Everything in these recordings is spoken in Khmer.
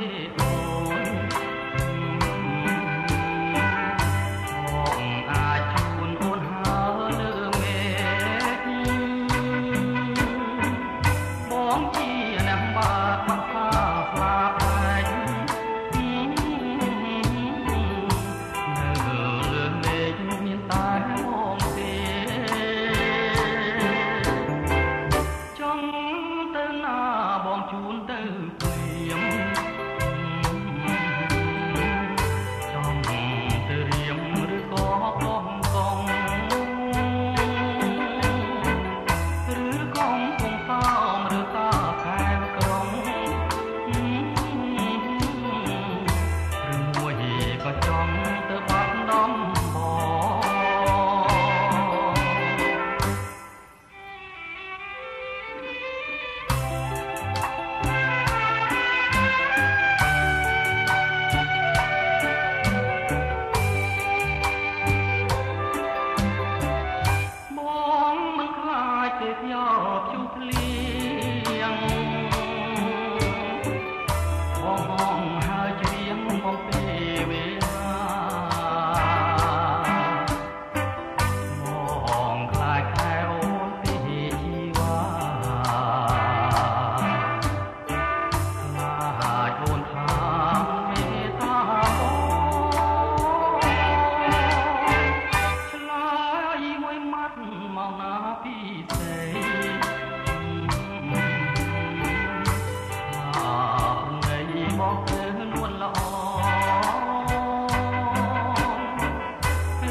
রে មួនល្អ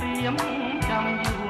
រៀមចាំយូរ